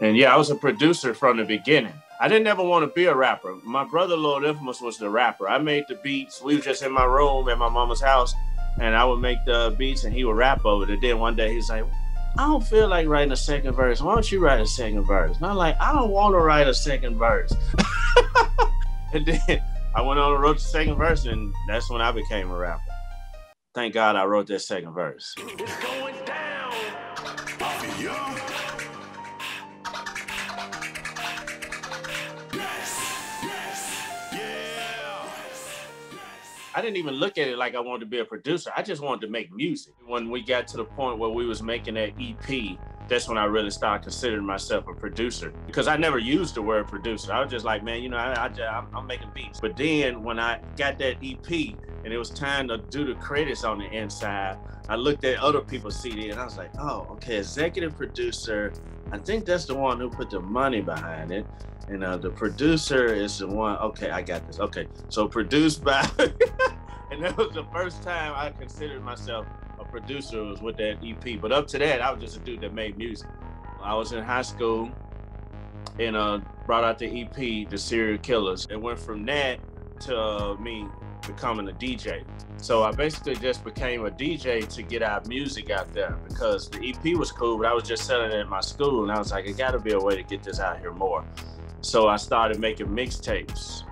And yeah, I was a producer from the beginning. I didn't ever want to be a rapper. My brother Lord Infamous was the rapper. I made the beats. We were just in my room at my mama's house, and I would make the beats, and he would rap over it. And then one day he's like, "I don't feel like writing a second verse. Why don't you write a second verse?" And I'm like, "I don't want to write a second verse." and then I went on and wrote the second verse, and that's when I became a rapper. Thank God I wrote that second verse. I didn't even look at it like I wanted to be a producer. I just wanted to make music. When we got to the point where we was making that EP, that's when I really started considering myself a producer because I never used the word producer. I was just like, man, you know, I, I, I'm making beats. But then when I got that EP and it was time to do the credits on the inside, I looked at other people's CD and I was like, oh, okay, executive producer. I think that's the one who put the money behind it. And the producer is the one, okay, I got this. Okay, so produced by, and that was the first time I considered myself a producer was with that EP. But up to that, I was just a dude that made music. I was in high school and uh, brought out the EP, The Serial Killers. It went from that to uh, me becoming a DJ. So I basically just became a DJ to get our music out there because the EP was cool, but I was just selling it at my school. And I was like, it got to be a way to get this out here more. So I started making mixtapes.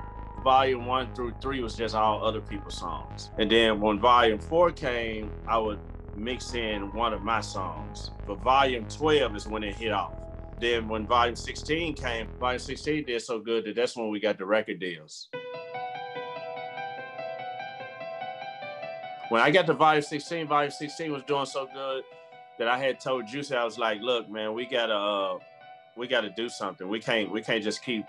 Volume one through three was just all other people's songs. And then when volume four came, I would mix in one of my songs. But volume 12 is when it hit off. Then when volume 16 came, volume 16 did so good that that's when we got the record deals. When I got to volume 16, volume 16 was doing so good that I had told Juicy, I was like, look, man, we gotta uh, we got to do something. We can't we can't just keep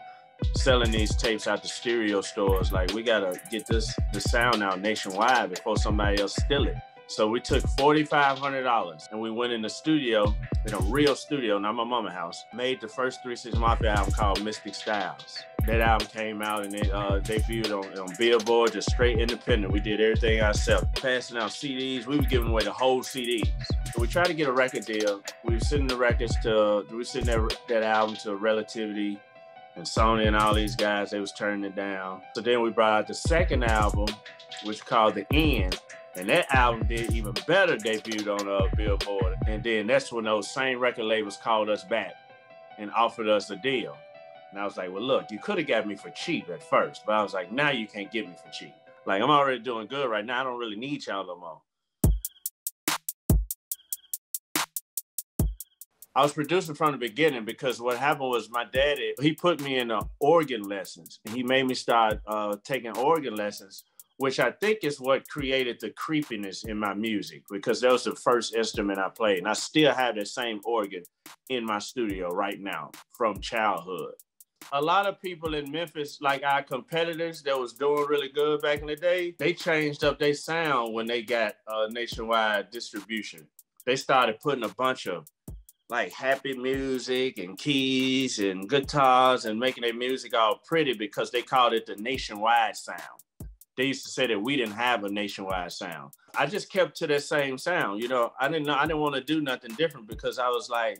selling these tapes out the stereo stores. Like we got to get this the sound out nationwide before somebody else steal it. So we took $4,500 and we went in the studio, in a real studio, not my mama house, made the first Three Six Mafia album called Mystic Styles. That album came out and it uh, debuted on, on Billboard, just straight independent. We did everything ourselves, passing out CDs. We were giving away the whole CDs. So we tried to get a record deal. We were sending the records to, we were sending that, that album to Relativity and Sony and all these guys. They was turning it down. So then we brought out the second album, which called The End and that album did even better debuted on uh, Billboard. And then that's when those same record labels called us back and offered us a deal. And I was like, well, look, you could have got me for cheap at first, but I was like, now you can't get me for cheap. Like, I'm already doing good right now. I don't really need y'all no more. I was producing from the beginning because what happened was my daddy, he put me in uh, organ lessons and he made me start uh, taking organ lessons which I think is what created the creepiness in my music because that was the first instrument I played. And I still have that same organ in my studio right now from childhood. A lot of people in Memphis, like our competitors that was doing really good back in the day, they changed up their sound when they got uh, nationwide distribution. They started putting a bunch of like happy music and keys and guitars and making their music all pretty because they called it the nationwide sound they used to say that we didn't have a nationwide sound. I just kept to that same sound. You know, I didn't know I didn't want to do nothing different because I was like,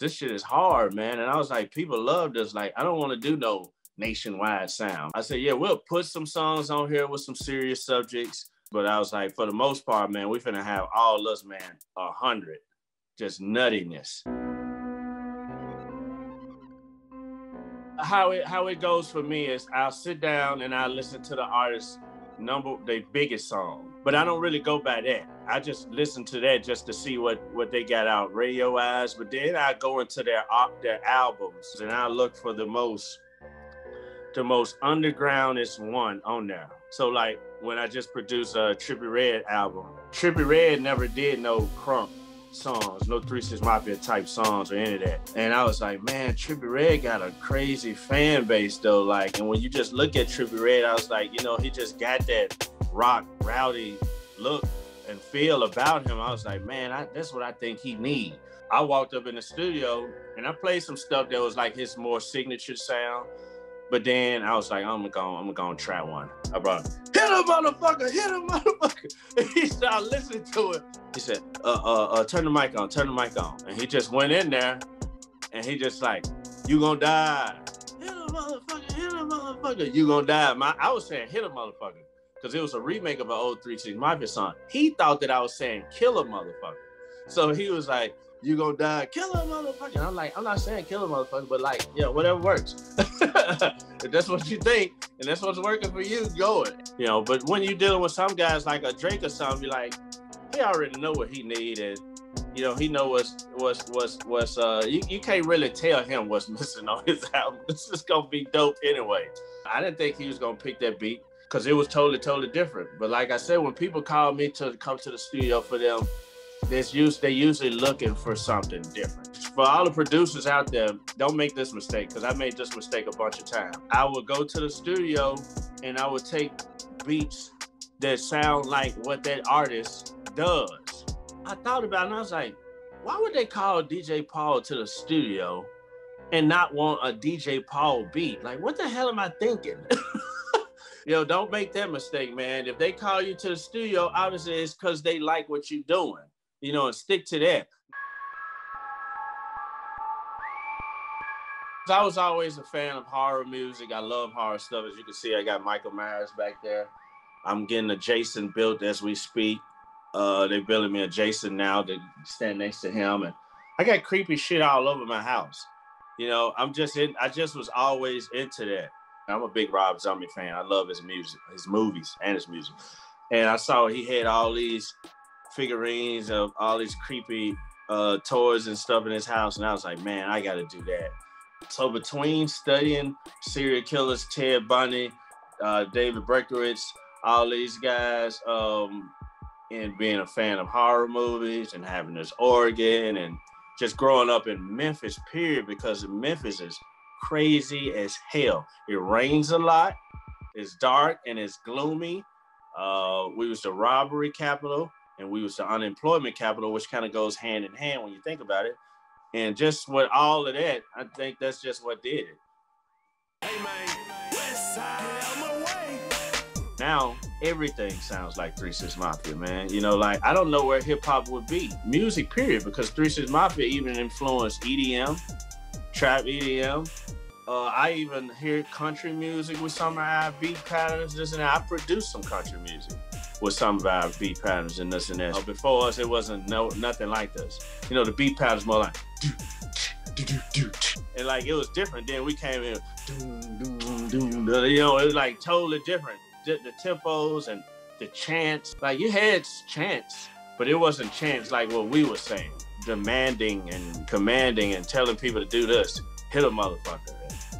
this shit is hard, man. And I was like, people love this. Like, I don't want to do no nationwide sound. I said, yeah, we'll put some songs on here with some serious subjects. But I was like, for the most part, man, we finna have all us, man, a hundred. Just nuttiness. How it how it goes for me is I'll sit down and I listen to the artist number their biggest song. But I don't really go by that. I just listen to that just to see what what they got out radio wise. But then I go into their their albums and I look for the most the most undergroundest one on there. So like when I just produced a Trippie Redd album, Trippie Redd never did no crunk songs, no Three Six Mafia type songs or any of that. And I was like, man, Trippie Redd got a crazy fan base though. Like, and when you just look at Trippie Redd, I was like, you know, he just got that rock rowdy look and feel about him. I was like, man, I, that's what I think he need. I walked up in the studio and I played some stuff that was like his more signature sound. But then I was like, I'm gonna I'm gonna try one. I brought him, hit a motherfucker, hit a motherfucker. And he started listening to it. He said, uh, uh, uh, turn the mic on, turn the mic on. And he just went in there and he just like, you gonna die. Hit a motherfucker, hit a motherfucker, you gonna die. My, I was saying hit a motherfucker because it was a remake of an old 3 6 Mafia song. He thought that I was saying kill a motherfucker. So he was like, you gonna die, kill a motherfucker. And I'm like, I'm not saying kill a motherfucker, but like, yeah, whatever works. if that's what you think and that's what's working for you, go it. You know, but when you're dealing with some guys like a Drake or something, you're like, he already know what he needed. You know, he know what's what's what's what's uh you, you can't really tell him what's missing on his album. This is gonna be dope anyway. I didn't think he was gonna pick that beat because it was totally, totally different. But like I said, when people call me to come to the studio for them, there's use they usually looking for something different. For all the producers out there, don't make this mistake because I made this mistake a bunch of times. I would go to the studio and I would take beats that sound like what that artist does. I thought about it and I was like, why would they call DJ Paul to the studio and not want a DJ Paul beat? Like, what the hell am I thinking? you know, don't make that mistake, man. If they call you to the studio, obviously it's because they like what you're doing, you know, stick to that. I was always a fan of horror music. I love horror stuff. As you can see, I got Michael Myers back there. I'm getting a Jason built as we speak. Uh, they're building me a Jason now to stand next to him, and I got creepy shit all over my house. You know, I'm just in. I just was always into that. I'm a big Rob Zombie fan. I love his music, his movies, and his music. And I saw he had all these figurines of all these creepy uh, toys and stuff in his house, and I was like, man, I got to do that. So between studying serial killers, Ted Bundy, uh, David Berkowitz, all these guys, um, and being a fan of horror movies and having this organ and just growing up in Memphis, period, because Memphis is crazy as hell. It rains a lot. It's dark and it's gloomy. Uh, we was the robbery capital and we was the unemployment capital, which kind of goes hand in hand when you think about it. And just with all of that, I think that's just what did it. Hey man, now everything sounds like Three Six Mafia, man. You know, like I don't know where hip hop would be, music period, because Three Six Mafia even influenced EDM, trap EDM, uh, I even hear country music with some of our beat patterns. This and that. I produce some country music with some of our beat patterns and this and that. Uh, before us, it wasn't no nothing like this. You know, the beat patterns more like and like it was different. Then we came in, you know, it was like totally different. The, the tempos and the chants, like you had chants, but it wasn't chants like what we were saying, demanding and commanding and telling people to do this, hit a motherfucker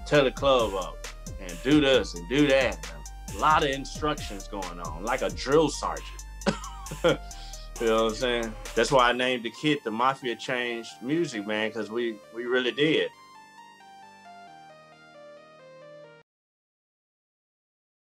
tell the club up and do this and do that. A lot of instructions going on, like a drill sergeant. you know what I'm saying? That's why I named the kid the Mafia Changed Music, man, because we we really did.